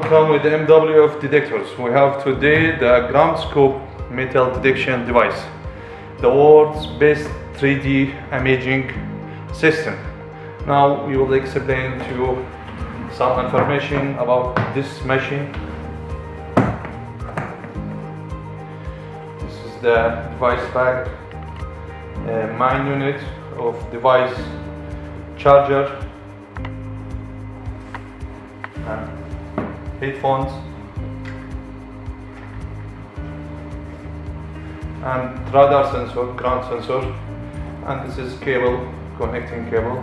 come with the MWF detectors. We have today the ground scope metal detection device, the world's best 3D imaging system. Now we will explain to you some information about this machine. This is the device bag, uh, main unit of device charger headphones and radar sensor, ground sensor and this is cable, connecting cable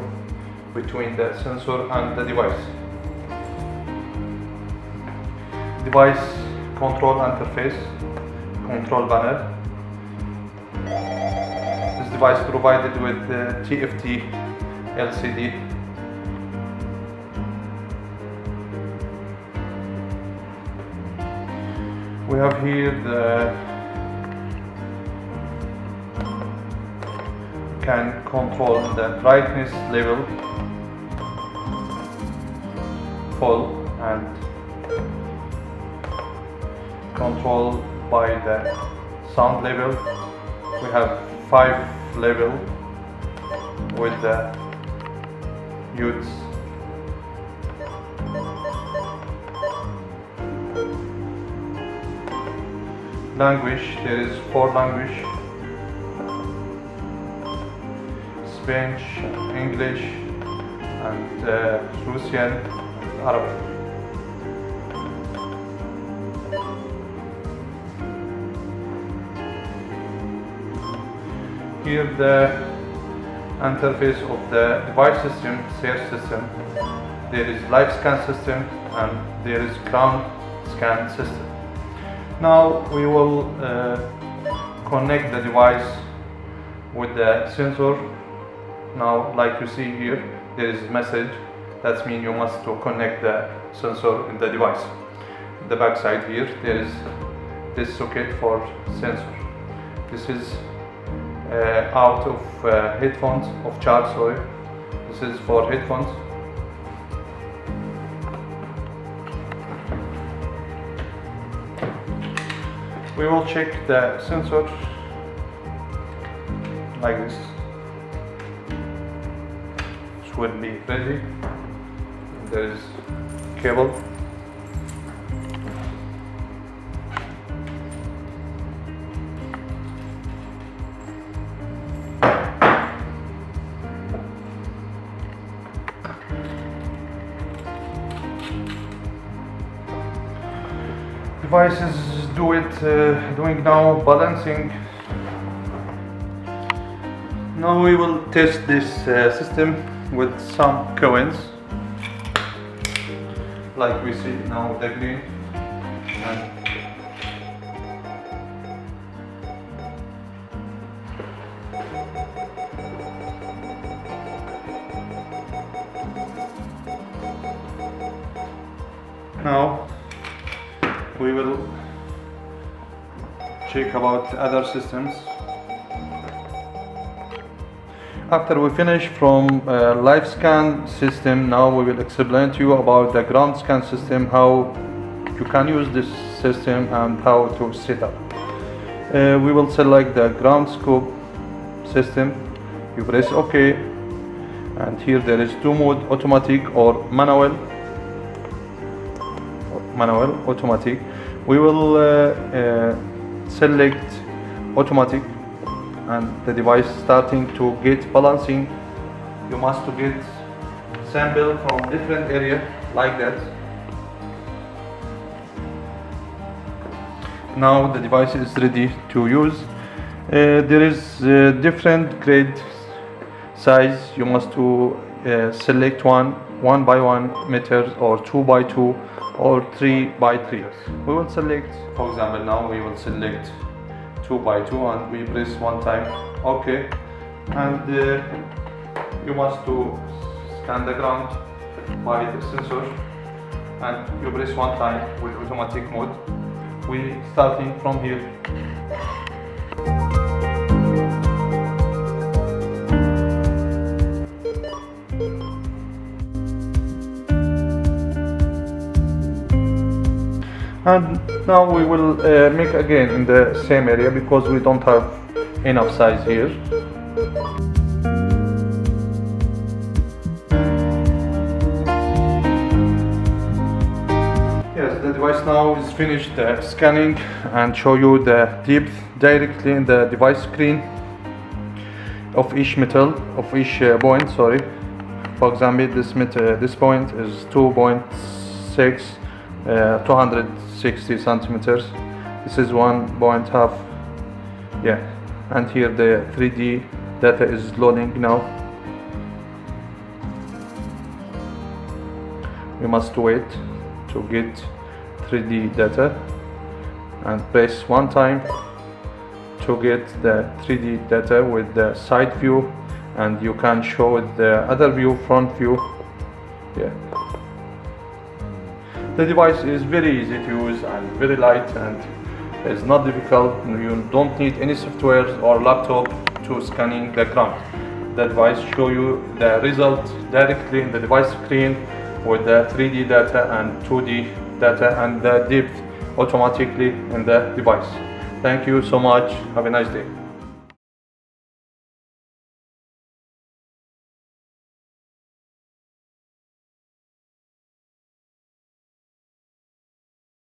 between the sensor and the device. Device control interface, control panel. This device provided with TFT LCD we have here the can control the brightness level full and control by the sound level. We have five level with the youths language there is four language. Spanish English and uh, Russian and Arabic here the interface of the device system search system. There is live scan system and there is ground scan system now we will uh, connect the device with the sensor. Now like you see here, there is message. That means you must to connect the sensor in the device. The back side here, there is this socket for sensor. This is uh, out of uh, headphones, of charge sorry. This is for headphones. We will check the sensor like this. It will be ready. There is cable devices do it uh, doing now balancing. Now we will test this uh, system with some coins like we see now the green. And now we will check about other systems. After we finish from uh, live scan system now we will explain to you about the ground scan system how you can use this system and how to set up. Uh, we will select the ground scope system. You press ok and here there is two mode automatic or manual. Manual automatic we will uh, uh, select automatic and the device starting to get balancing. You must to get sample from different area like that. Now the device is ready to use. Uh, there is uh, different grade size. You must to uh, select one one by one meters or two by two or 3 by 3 we will select for example now we will select 2 by 2 and we press one time ok and uh, you must to scan the ground by the sensor and you press one time with automatic mode. We starting from here and now we will uh, make again in the same area because we don't have enough size here. Yes the device now is finished the scanning and show you the depth directly in the device screen of each metal of each uh, point sorry. For example this meter this point is 2.6 uh, 260 centimeters. This is one point half yeah. And here the 3d data is loading now. We must wait to get 3d data and press one time to get the 3d data with the side view. And you can show it the other view front view. Yeah the device is very easy to use and very light and it's not difficult. You don't need any software or laptop to scanning the ground. The device show you the result directly in the device screen with the 3d data and 2d data and the depth automatically in the device. Thank you so much. Have a nice day